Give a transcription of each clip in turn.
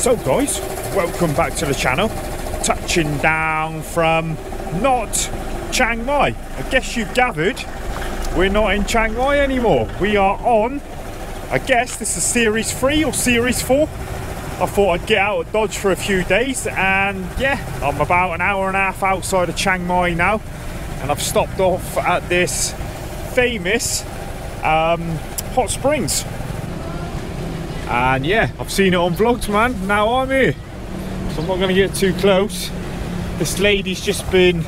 So guys, welcome back to the channel. Touching down from not Chiang Mai. I guess you've gathered we're not in Chiang Mai anymore. We are on, I guess this is series 3 or series 4. I thought I'd get out of Dodge for a few days and yeah, I'm about an hour and a half outside of Chiang Mai now and I've stopped off at this famous um, hot springs and yeah I've seen it on vlogs man. Now I'm here. So I'm not going to get too close. This lady's just been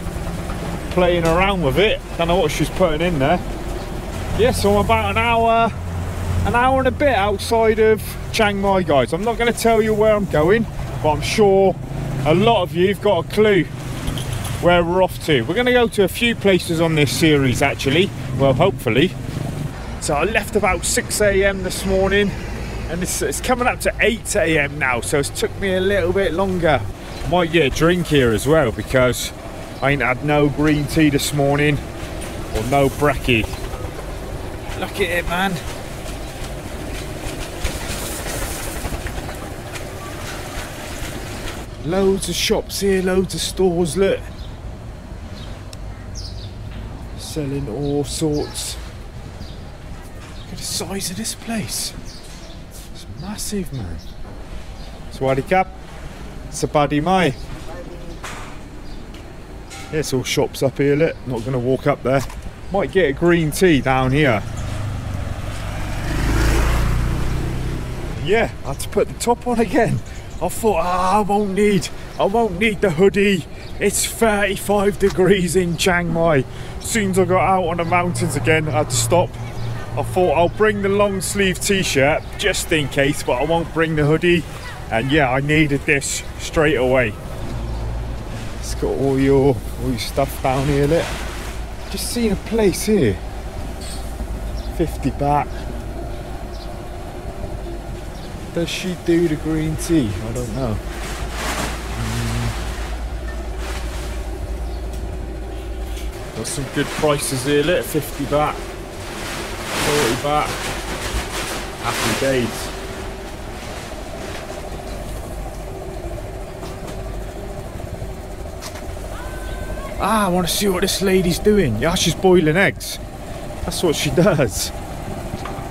playing around with it. Don't know what she's putting in there. Yeah so I'm about an hour an hour and a bit outside of Chiang Mai guys. I'm not going to tell you where I'm going but I'm sure a lot of you have got a clue where we're off to. We're going to go to a few places on this series actually, well hopefully. So I left about 6am this morning and it's, it's coming up to 8am now so it's took me a little bit longer. Might get a drink here as well because I ain't had no green tea this morning or no brekkie. Look at it man. Loads of shops here, loads of stores, look. selling all sorts. Look at the size of this place. Massive, man. Swaddy Cap. Sabadi Mai. Yeah, it's all shops up here, look. Not going to walk up there. Might get a green tea down here. Yeah, I had to put the top on again. I thought, oh, I won't need, I won't need the hoodie. It's 35 degrees in Chiang Mai. As soon as I got out on the mountains again, I had to stop. I thought I'll bring the long sleeve t-shirt just in case, but I won't bring the hoodie. And yeah, I needed this straight away. It's got all your all your stuff down here, look. Just seen a place here. 50 baht. Does she do the green tea? I don't know. Mm. Got some good prices here, look, 50 baht, 40 baht. Happy days. Ah, I want to see what this lady's doing. Yeah, she's boiling eggs. That's what she does.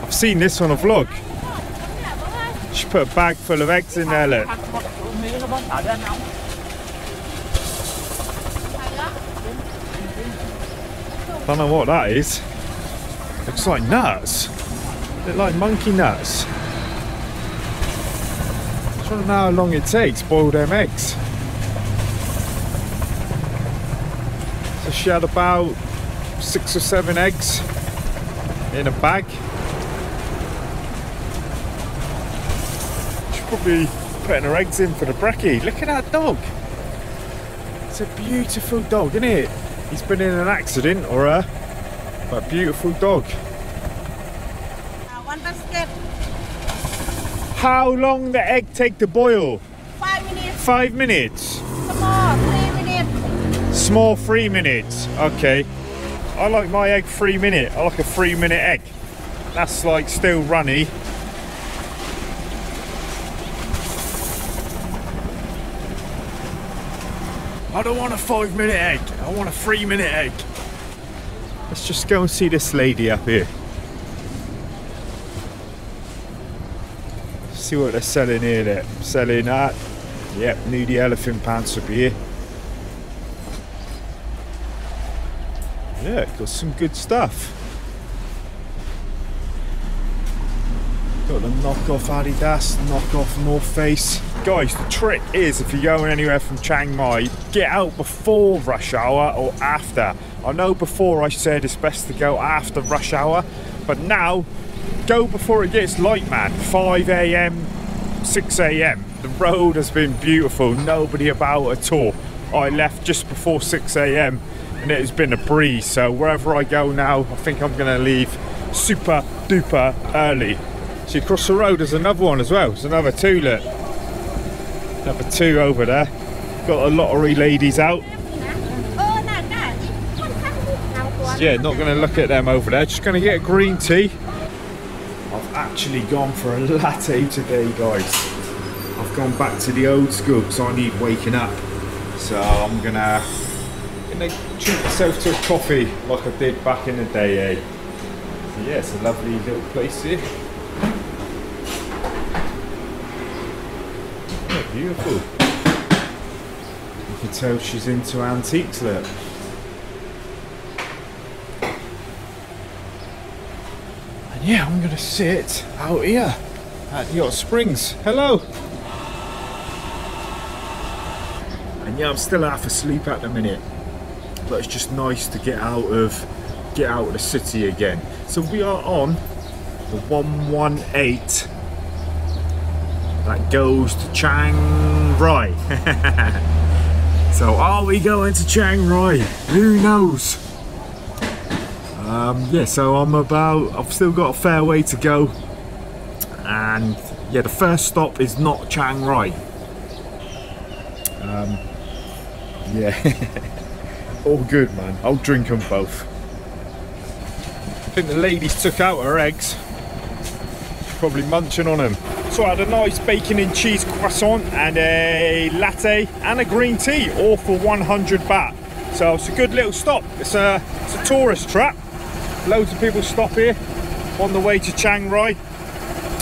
I've seen this on a vlog. She put a bag full of eggs in there, look. Don't know what that is. Looks like nuts. Look like monkey nuts. I don't know how long it takes to boil them eggs. So she had about six or seven eggs in a bag. She's probably putting her eggs in for the brekkie. Look at that dog. It's a beautiful dog, isn't it? He's been in an accident or a, a beautiful dog. One basket, How long the egg take to boil? five minutes. Five minutes. Small, three minutes. Small three minutes. Okay. I like my egg three minute. I like a three minute egg. That's like still runny. I don't want a five minute egg. I want a three minute egg. Let's just go and see this lady up here. See what they're selling here. They're selling that. Yep, nudie elephant pants up here. Yeah, got some good stuff. Got the knockoff Adidas, knockoff North Face. Guys, the trick is if you're going anywhere from Chiang Mai, get out before rush hour or after. I know before I said it's best to go after rush hour, but now go before it gets light, man. 5 a.m., 6 a.m. The road has been beautiful, nobody about at all. I left just before 6 a.m. and it has been a breeze. So wherever I go now, I think I'm going to leave super duper early. See, across the road there's another one as well. There's another two, look. Another two over there. Got a lottery ladies out. Yeah, not going to look at them over there. Just going to get a green tea. I've actually gone for a latte today, guys. I've gone back to the old school because I need waking up. So I'm gonna, gonna treat myself to a coffee like I did back in the day, eh? So yeah, it's a lovely little place here. Beautiful. You can tell she's into antiques, look. Yeah, I'm gonna sit out here at Yacht Springs. Hello. And yeah, I'm still half asleep at the minute, but it's just nice to get out of get out of the city again. So we are on the 118 that goes to Chiang Rai. so are we going to Chiang Rai? Who knows? Um, yeah, so I'm about, I've still got a fair way to go. And yeah, the first stop is not Chiang Rai. Um, yeah, all good, man. I'll drink them both. I think the ladies took out her eggs. Probably munching on them. So I had a nice bacon and cheese croissant and a latte and a green tea, all for 100 baht. So it's a good little stop. It's a, it's a tourist trap. Loads of people stop here on the way to Chiang Rai.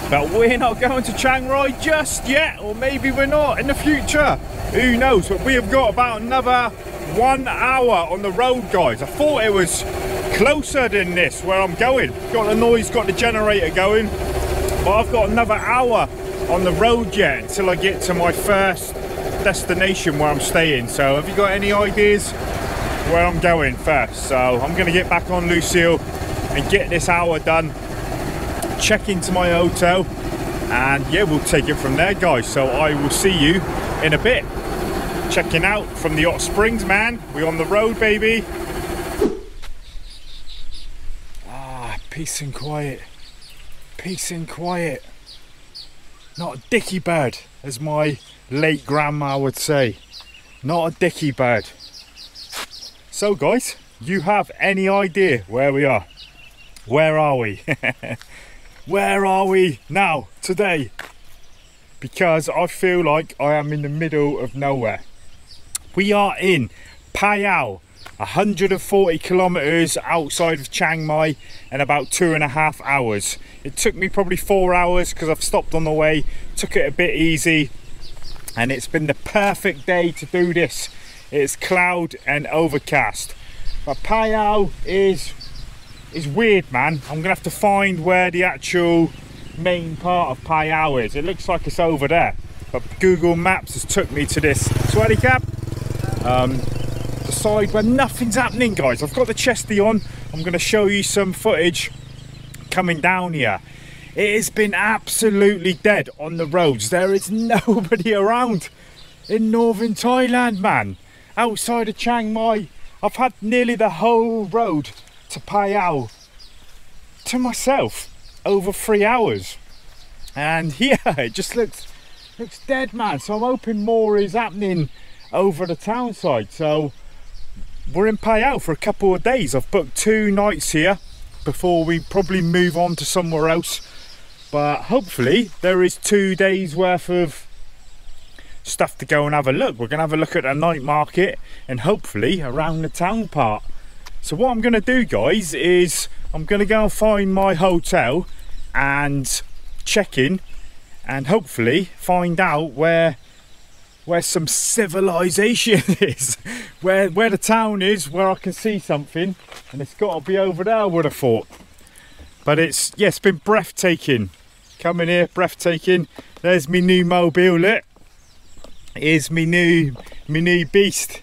But we're not going to Chiang Rai just yet, or maybe we're not in the future. Who knows? But we have got about another one hour on the road, guys. I thought it was closer than this where I'm going. Got the noise, got the generator going. But I've got another hour on the road yet until I get to my first destination where I'm staying. So have you got any ideas where I'm going first? So I'm gonna get back on Lucille and get this hour done. Check into my hotel and yeah, we'll take it from there guys. So I will see you in a bit. Checking out from the Hot Springs, man. We on the road, baby. Ah, peace and quiet. Peace and quiet. Not a dicky bird, as my late grandma would say. Not a dicky bird. So guys, you have any idea where we are? Where are we? where are we now, today? Because I feel like I am in the middle of nowhere. We are in Phayao, 140 kilometers outside of Chiang Mai and about two and a half hours. It took me probably four hours because I've stopped on the way, took it a bit easy, and it's been the perfect day to do this. It's cloud and overcast. But Phayao is is weird, man. I'm gonna have to find where the actual main part of Phayao is. It looks like it's over there, but Google Maps has took me to this sweaty cab. Um, the side where nothing's happening, guys. I've got the chesty on. I'm gonna show you some footage coming down here. It has been absolutely dead on the roads. There is nobody around in northern Thailand, man. Outside of Chiang Mai, I've had nearly the whole road to Phayao to myself over three hours. And yeah, it just looks looks dead, man. So I'm hoping more is happening over the town side. So we're in Phayao for a couple of days. I've booked two nights here before we probably move on to somewhere else. But hopefully there is two days worth of stuff to go and have a look. We're going to have a look at the night market and hopefully around the town part. So what I'm going to do guys is I'm going to go and find my hotel and check in and hopefully find out where where some civilization is where where the town is where I can see something. And it's got to be over there I would have thought. But it's yeah it's been breathtaking. Coming here breathtaking. There's me new mobile lit here's me new me new beast.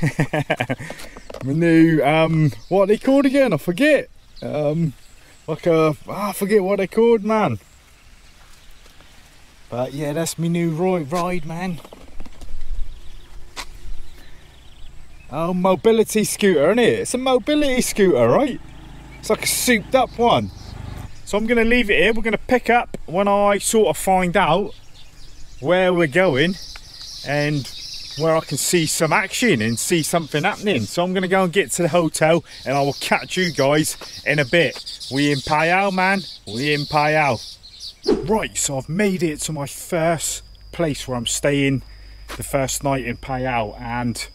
My new um what are they called again? I forget. Um like a oh, I forget what they called man. But yeah that's my new ride, man. Oh mobility scooter isn't it? It's a mobility scooter right? It's like a souped up one. So I'm gonna leave it here. We're gonna pick up when I sort of find out where we're going and where I can see some action and see something happening. So I'm going to go and get to the hotel and I will catch you guys in a bit. We in Phayao, man. We in Phayao. Right, so I've made it to my first place where I'm staying the first night in Phayao, and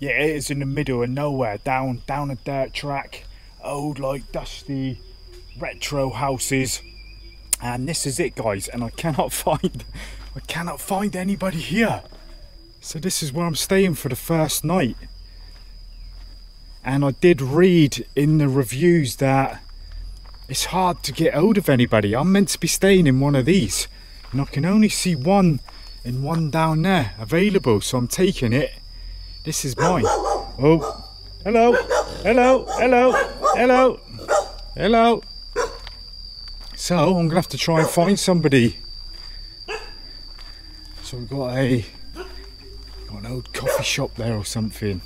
yeah, it is in the middle of nowhere, down down a dirt track, old like dusty retro houses, and this is it, guys. And I cannot find, I cannot find anybody here. So this is where I'm staying for the first night. And I did read in the reviews that it's hard to get hold of anybody. I'm meant to be staying in one of these, and I can only see one and one down there available, so I'm taking it. This is mine. Oh, hello, hello, hello, hello, hello. So I'm gonna have to try and find somebody. So we've got a got an old coffee shop there or something.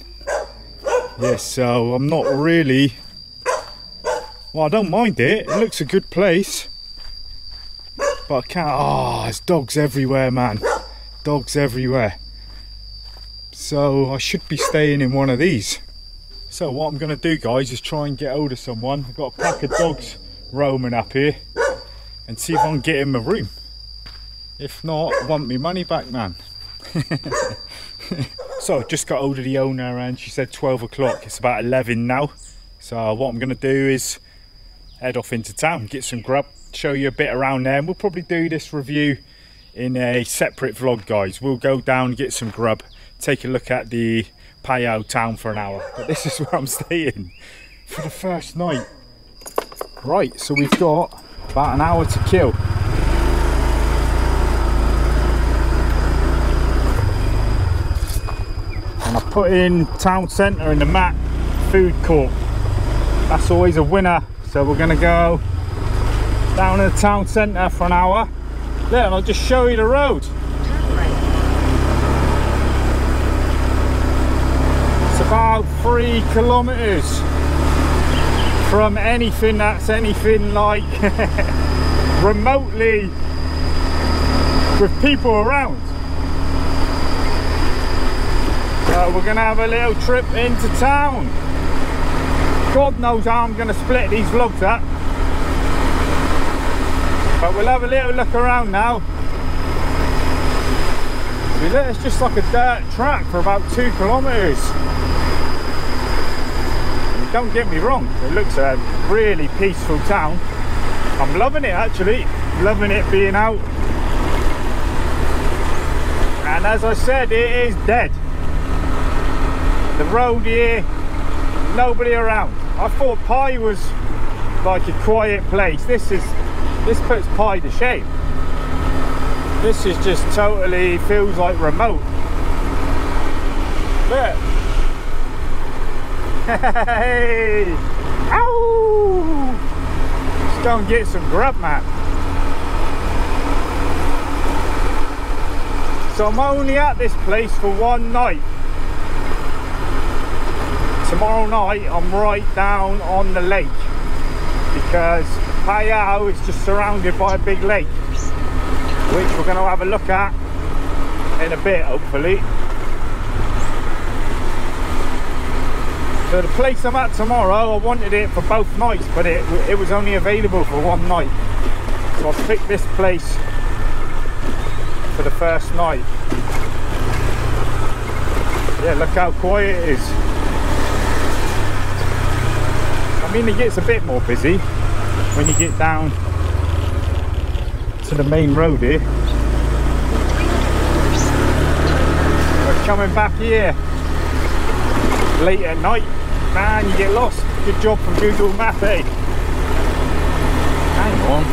Yes, so I'm not really well, I don't mind it. It looks a good place. But I can't. Oh, there's dogs everywhere, man. Dogs everywhere. So I should be staying in one of these. So what I'm going to do, guys, is try and get hold of someone. I've got a pack of dogs roaming up here. And see if I can get in my room. If not, want me money back, man. so I just got hold of the owner and she said 12 o'clock. It's about 11 now. So what I'm going to do is head off into town, get some grub, show you a bit around there, and we'll probably do this review in a separate vlog, guys. We'll go down, get some grub, take a look at the Phayao town for an hour. But this is where I'm staying for the first night. Right, so we've got about an hour to kill. And I put in town centre in the map food court. That's always a winner so we're going to go down in the town centre for an hour. Then I'll just show you the road. It's about three kilometres from anything that's anything like remotely with people around. We're to have a little trip into town. God knows how I'm to split these vlogs up. But we'll have a little look around now. It's just like a dirt track for about two kilometres. Don't get me wrong, it looks a really peaceful town. I'm loving it actually, loving it being out. And as I said, it is dead. The road here, nobody around. I thought Pai was like a quiet place. This is this puts Pai to shame. This is just totally feels like remote. Look. Hey! Ow! Let's go and get some grub, man. So I'm only at this place for one night tomorrow night I'm right down on the lake. Because Phayao is just surrounded by a big lake which we're going to have a look at in a bit hopefully. So the place I'm at tomorrow I wanted it for both nights but it, it was only available for one night. So I picked this place for the first night. Yeah look how quiet it is mean it gets a bit more busy when you get down to the main road here. We're coming back here late at night, man, you get lost. Good job from Google Map, eh? Hang on.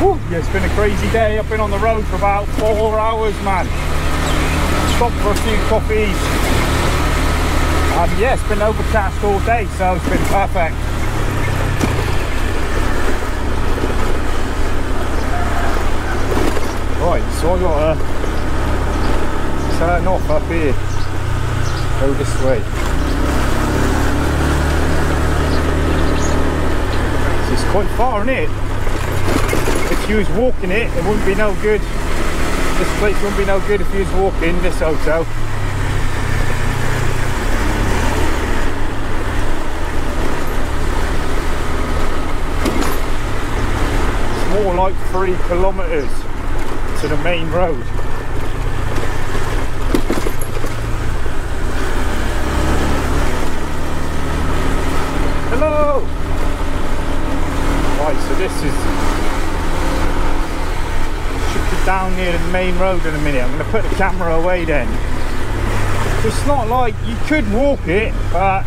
Whew, yeah, it's been a crazy day. I've been on the road for about four hours, man. Stopped for a few coffees, um, yeah, it's been overcast all day, so it's been perfect. Right, so I got to turn off up here, go this way. It's quite far, isn't it? If you was walking it, it wouldn't be no good. This place wouldn't be no good if you was walking this hotel. More like three kilometres to the main road. Hello! Right, so this is should be down near the main road in a minute. I'm to put the camera away then. It's not like you could walk it, but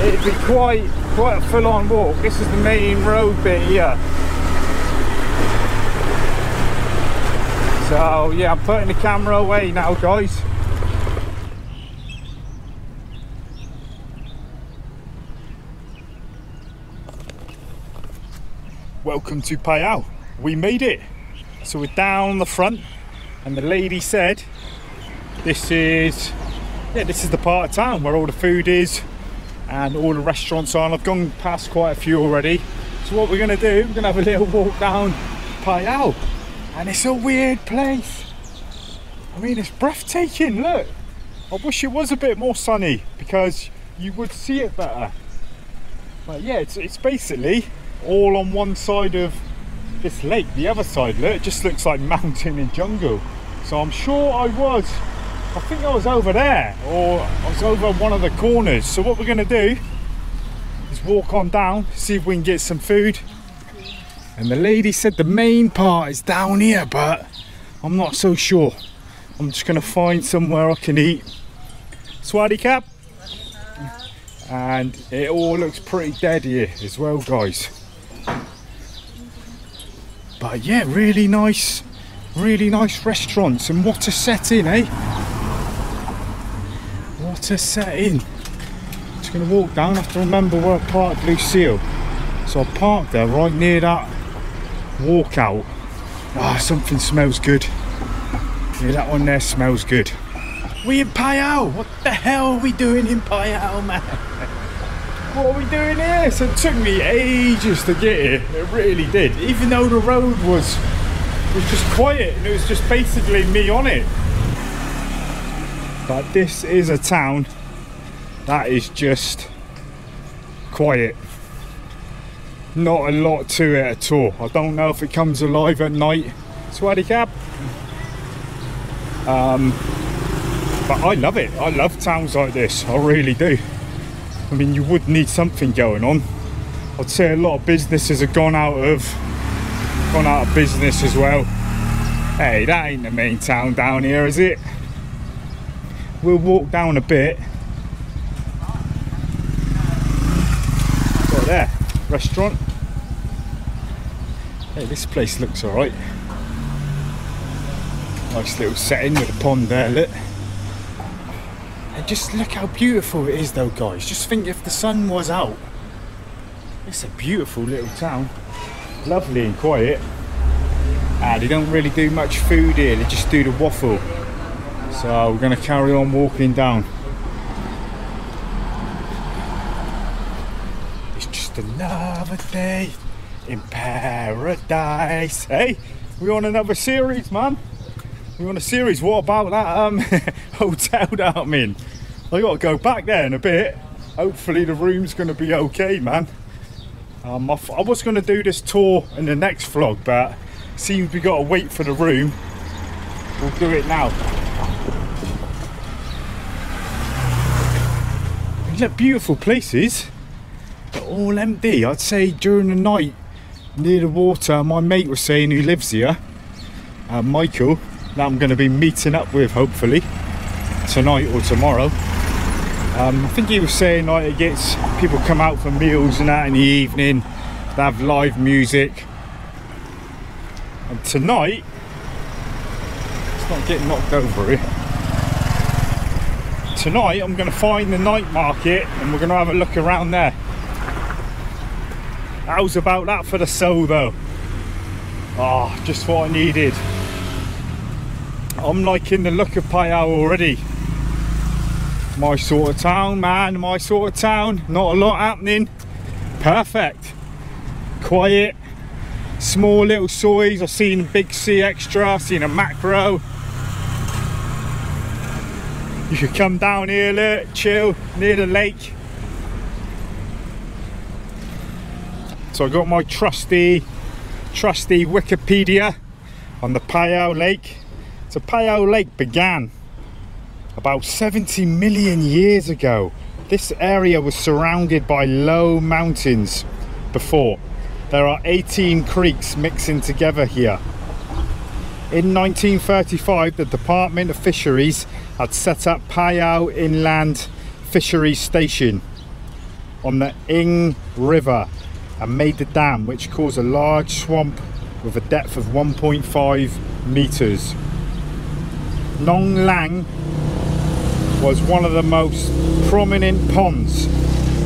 it'd be quite quite a full-on walk. This is the main road bit here. So yeah, I'm putting the camera away now, guys. Welcome to Phayao. We made it. So we're down the front, and the lady said this is yeah, this is the part of town where all the food is and all the restaurants are. And I've gone past quite a few already. So what we're gonna do, we're gonna have a little walk down Phayao. And it's a weird place. I mean, it's breathtaking, look. I wish it was a bit more sunny because you would see it better. But yeah, it's, it's basically all on one side of this lake. The other side, look, it just looks like mountain and jungle. So I'm sure I was, I think I was over there or I was over one of the corners. So what we're gonna do is walk on down, see if we can get some food. And the lady said the main part is down here, but I'm not so sure. I'm just gonna find somewhere I can eat. Swaddy cap. And it all looks pretty dead here as well, guys. But yeah, really nice, really nice restaurants. And what a setting, eh? What a setting. Just gonna walk down, I have to remember where I parked Lucille. So I parked there right near that walkout. Ah, something smells good. Yeah, that one there smells good. We in Phayao? What the hell are we doing in Phayao, man? What are we doing here? So it took me ages to get here. It really did. Even though the road was was just quiet and it was just basically me on it. But this is a town that is just quiet. Not a lot to it at all. I don't know if it comes alive at night. Swaddy cap. Um, but I love it. I love towns like this. I really do. I mean, you would need something going on. I'd say a lot of businesses have gone out of gone out of business as well. Hey, that ain't the main town down here, is it? We'll walk down a bit. Got there, restaurant. Hey, this place looks alright. Nice little setting with a pond there, look. And just look how beautiful it is though guys. Just think if the sun was out. It's a beautiful little town. Lovely and quiet. Ah, they don't really do much food here, they just do the waffle. So we're gonna carry on walking down. It's just another day in paradise. Hey, we on another series, man. We on a series. What about that um, hotel that I'm in? I got to go back there in a bit. Hopefully the room's going to be okay, man. Um, I, I was going to do this tour in the next vlog, but seems we got to wait for the room. We'll do it now. Are beautiful places. They're all empty. I'd say during the night near the water, my mate was saying who lives here, uh, Michael, that I'm going to be meeting up with hopefully tonight or tomorrow. Um, I think he was saying like it gets people come out for meals and that in the evening. They have live music. And tonight, it's not getting knocked over here. Tonight, I'm going to find the night market and we're going to have a look around there. How's about that for the soul though? Oh, just what I needed. I'm liking the look of Phayao already. My sort of town, man, my sort of town. Not a lot happening. Perfect. Quiet. Small little sois. I've seen Big C Extra, I've seen a Makro. You could come down here, look, chill, near the lake. So I got my trusty trusty Wikipedia on the Phayao Lake. So Phayao Lake began about 70 million years ago. This area was surrounded by low mountains before. There are 18 creeks mixing together here. In 1935, the Department of Fisheries had set up Phayao Inland Fisheries Station on the Ing River and made the dam, which caused a large swamp with a depth of 1.5 meters. Nong Lang was one of the most prominent ponds.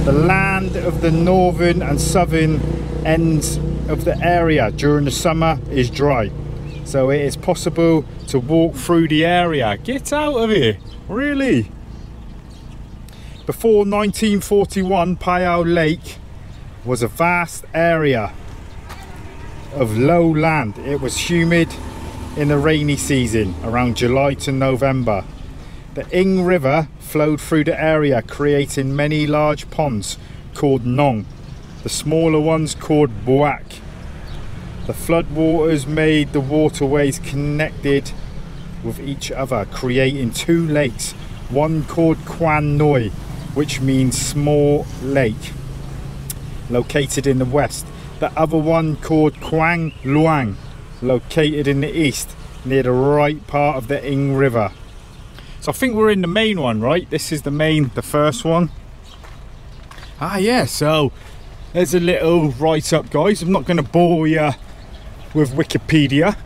The land of the northern and southern ends of the area during the summer is dry. So it is possible to walk through the area. Get out of here, really? Before 1941, Phayao Lake was a vast area of low land. It was humid in the rainy season around July to November. The Ing River flowed through the area creating many large ponds called Nong, the smaller ones called Buak. The floodwaters made the waterways connected with each other creating two lakes, one called Kwan Noi which means small lake located in the west. The other one called Kwan Luang located in the east near the right part of the Ing River. So I think we're in the main one, right? This is the main, the first one. Ah yeah, so there's a little write-up guys. I'm not going to bore you with Wikipedia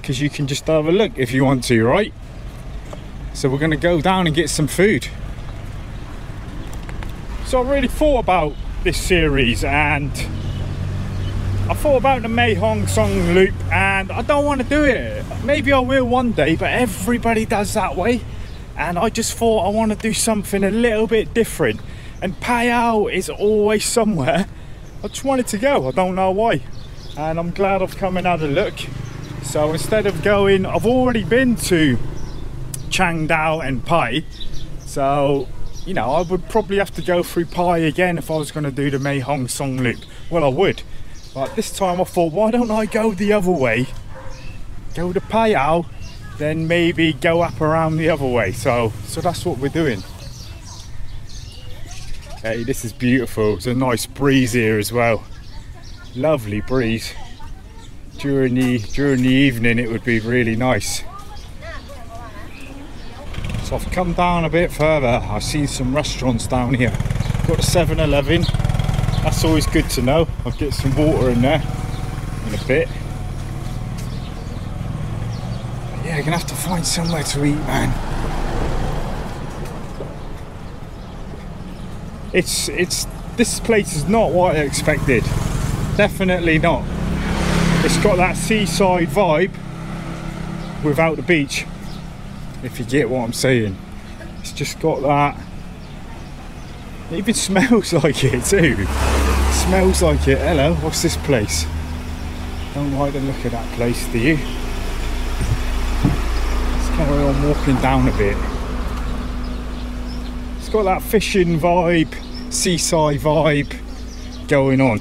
because you can just have a look if you want to, right? So we're going to go down and get some food. So I really thought about this series and I thought about the Mae Hong Son loop and I don't want to do it. Maybe I will one day, but everybody does that way. And I just thought I want to do something a little bit different. And Phayao is always somewhere. I just wanted to go, I don't know why. And I'm glad I've come and had a look. So instead of going, I've already been to Chiang Dao and Pai. So you know, I would probably have to go through Pai again if I was going to do the Mae Hong Son loop. Well, I would. But this time I thought, why don't I go the other way? Go to Phayao, then maybe go up around the other way. So, so that's what we're doing. Hey, this is beautiful. It's a nice breeze here as well. Lovely breeze. During the during the evening, it would be really nice. So I've come down a bit further. I've seen some restaurants down here. Got a 7-Eleven. That's always good to know. I'll get some water in there in a bit. But yeah, you're gonna have to find somewhere to eat, man. It's it's this place is not what I expected. Definitely not. It's got that seaside vibe without the beach if you get what I'm saying. It's just got that. It even smells like it too. It smells like it. Hello, what's this place? Don't like the look of that place, do you? Let's carry on walking down a bit. It's got that fishing vibe, seaside vibe going on.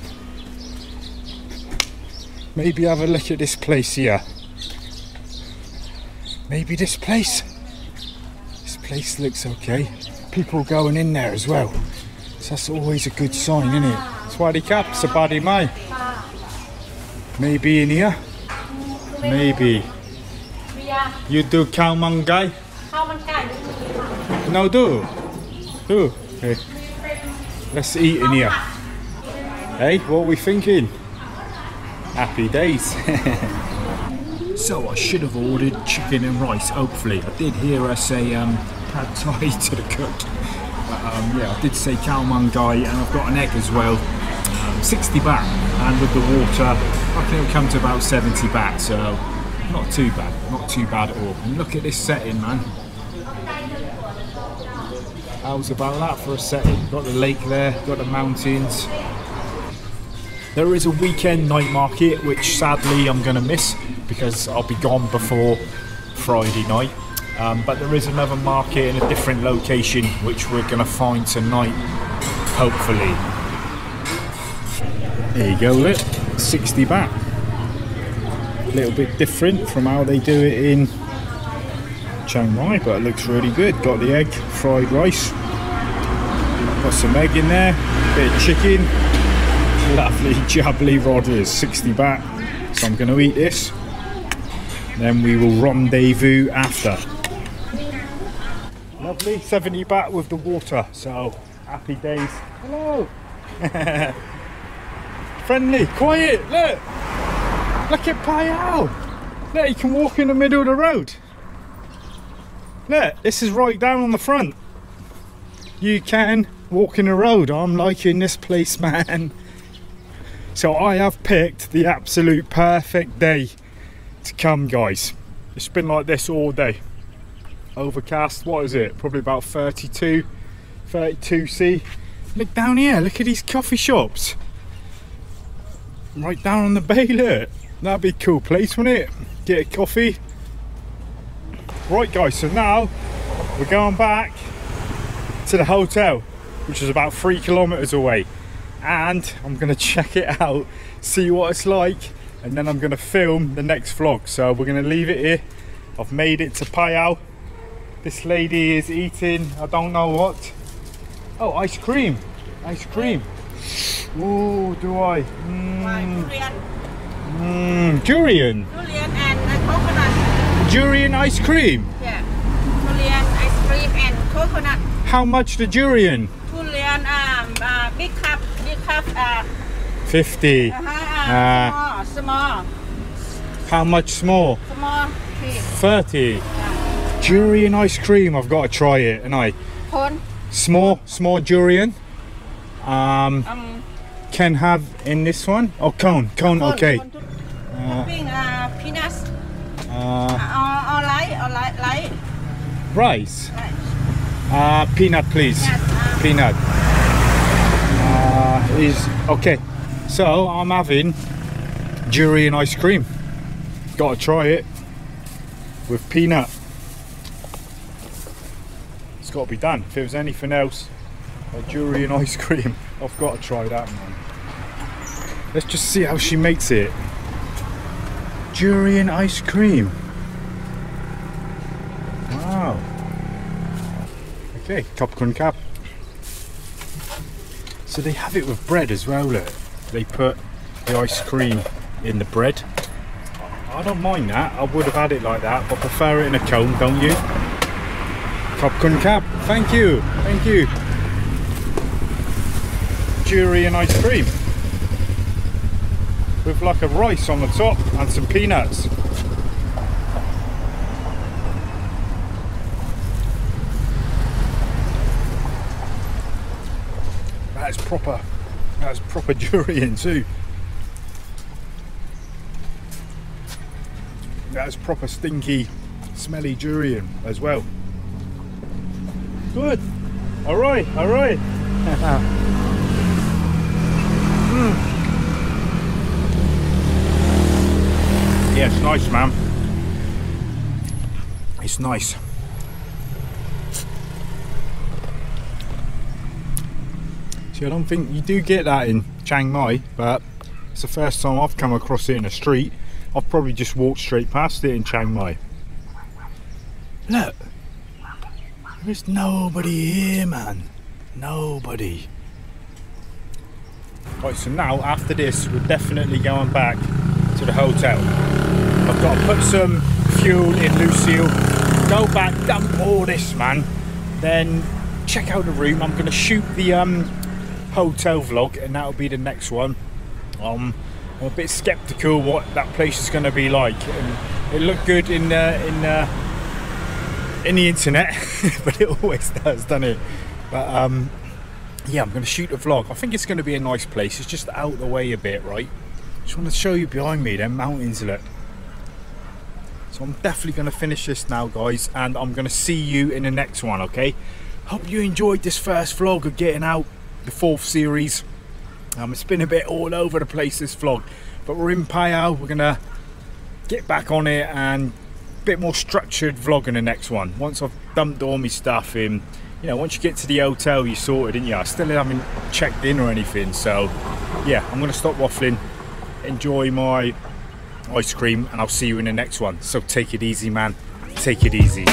Maybe have a look at this place here. Maybe this place This place looks okay. People going in there as well. So that's always a good sign, isn't it? Swaddy cap, sabadi mai. Maybe in here. Maybe. You do khao man gai? No, do. Do. Okay. Let's eat in here. Hey, what are we thinking? Happy days. so I should have ordered chicken and rice, hopefully. I did hear her say um, pad thai to the cook. But um, yeah, I did say man and I've got an egg as well. Um, 60 baht and with the water I think it'll come to about 70 baht so not too bad, not too bad at all. And look at this setting man. How's about that for a setting? Got the lake there, got the mountains. There is a weekend night market which sadly I'm going to miss because I'll be gone before Friday night. Um, but there is another market in a different location which we're going to find tonight, hopefully. There you go, look, 60 baht. A little bit different from how they do it in Chiang Mai, but it looks really good. Got the egg, fried rice, got some egg in there, bit of chicken, lovely jubbly Rogers, 60 baht. So I'm going to eat this. Then we will rendezvous after. Lovely, 70 baht with the water. So happy days. Hello. Friendly, quiet. Look, look at Phayao. Look, you can walk in the middle of the road. Look, this is right down on the front. You can walk in the road. I'm liking this place, man. So I have picked the absolute perfect day to come, guys. It's been like this all day. Overcast, what is it? Probably about 32, 32 C. Look down here, look at these coffee shops. Right down on the bay, look. That'd be a cool place, wouldn't it? Get a coffee. Right guys, so now we're going back to the hotel, which is about three kilometers away. And I'm gonna check it out, see what it's like, and then I'm gonna film the next vlog. So we're gonna leave it here. I've made it to Phayao. This lady is eating, I don't know what. Oh, ice cream, ice cream. Ooh, do I? Mmm, durian, mm, durian. durian and uh, coconut. Durian ice cream. Yeah, durian ice cream and coconut. How much the durian? Durian, um, uh, big cup, big cup, uh, 50. uh, Ah. uh, small, How much small? small, small piece. 30. Durian ice cream. I've got to try it, and I Cone, small, small durian. Um, um, can have in this one. Oh, cone, cone. cone, Okay. cone to- topping, uh, peanuts, Uh, uh, or light, or light, light, rice. Uh, peanut, please. Yes, uh, Peanut. Uh, is okay. So I'm having durian ice cream. Got to try it with peanut. It's got to be done. If was anything else, a durian ice cream, I've got to try that man. Let's just see how she makes it. Durian ice cream. Wow. Okay, Copcon cap. So they have it with bread as well, look. They put the ice cream in the bread. I don't mind that. I would have had it like that, but prefer it in a cone, don't you? Copcon cap. Thank you. Thank you. Durian ice cream. With like a rice on the top and some peanuts. That's proper. That's proper durian too. That's proper stinky, smelly durian as well. Good. All right. All right. Yeah, it's nice, man. It's nice. See, I don't think you do get that in Chiang Mai, but it's the first time I've come across it in a street. I've probably just walked straight past it in Chiang Mai. Look, there's nobody here, man. Nobody. Right, so now after this, we're definitely going back to the hotel. I've got to put some fuel in Lucille, go back, dump all this, man. Then check out the room. I'm going to shoot the um, hotel vlog, and that'll be the next one. Um, I'm a bit skeptical what that place is going to be like. And it looked good in uh, in uh, in the internet, but it always does, doesn't it? But um, yeah, I'm going to shoot a vlog. I think it's going to be a nice place. It's just out the way a bit, right? Just want to show you behind me, them mountains, look. So I'm definitely going to finish this now, guys, and I'm going to see you in the next one, okay? Hope you enjoyed this first vlog of getting out the fourth series. Um, it's been a bit all over the place, this vlog, but we're in Phayao. We're to get back on it and a bit more structured vlog in the next one. Once I've dumped all my stuff in, you know, once you get to the hotel, you sorted, didn't you? I still haven't checked in or anything, so yeah, I'm to stop waffling, enjoy my ice cream, and I'll see you in the next one. So take it easy, man. Take it easy.